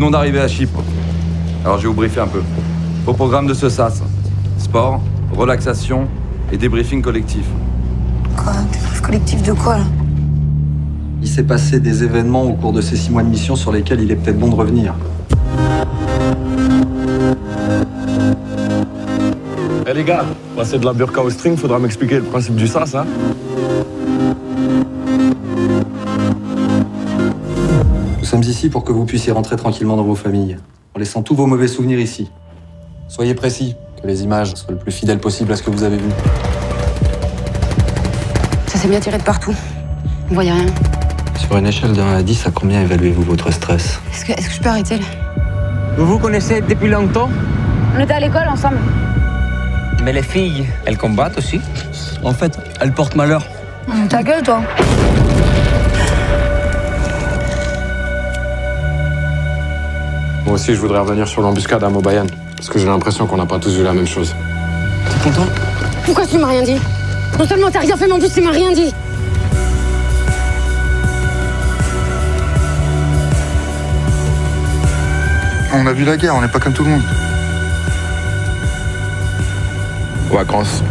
venons d'arriver à Chypre. Alors je vais vous briefer un peu. Au programme de ce SAS, sport, relaxation et débriefing collectif. Quoi Débrief collectif de quoi, là? Il s'est passé des événements au cours de ces six mois de mission sur lesquels il est peut-être bon de revenir. Eh les gars, passer de la burqa au string, faudra m'expliquer le principe du sas, hein sommes ici pour que vous puissiez rentrer tranquillement dans vos familles, en laissant tous vos mauvais souvenirs ici. Soyez précis, que les images soient le plus fidèles possible à ce que vous avez vu. Ça s'est bien tiré de partout. On voyait rien. Sur une échelle de 1 à 10, à combien évaluez-vous votre stress Est-ce que, je peux arrêter, là? Vous vous connaissez depuis longtemps? On était à l'école ensemble. Mais les filles, elles combattent aussi En fait, elle porte malheur. Ta gueule, toi Moi aussi, je voudrais revenir sur l'embuscade à Mobayan. Parce que j'ai l'impression qu'on n'a pas tous vu la même chose. T'es content? Pourquoi tu m'as rien dit? Non seulement t'as rien fait, mais en plus tu m'as rien dit On a vu la guerre, on n'est pas comme tout le monde. Vacances.